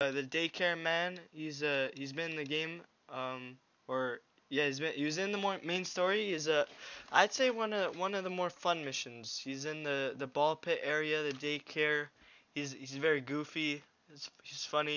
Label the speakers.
Speaker 1: uh, the daycare man. He's uh he's been in the game um or yeah he's been he was in the more main story. He's uh I'd say one of one of the more fun missions. He's in the the ball pit area, the daycare. He's he's very goofy. He's, he's funny.